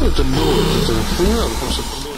это было, это хуйня просто.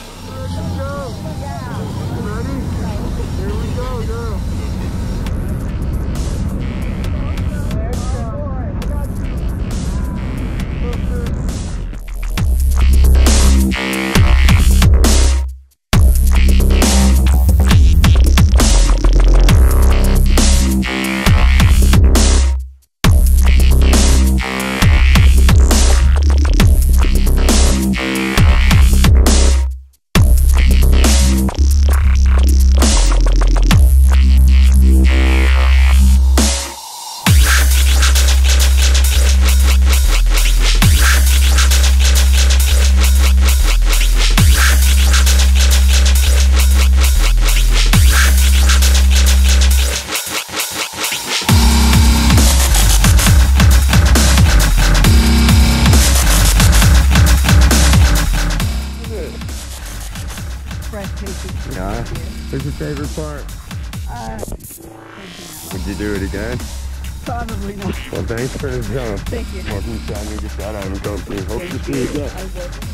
Breathtaking. Yeah. What's your favorite part? Uh, Would you do it again? probably not. Well, thanks for the jump. Thank you. Welcome to Chattanooga Skydive Company. Hope to see you again.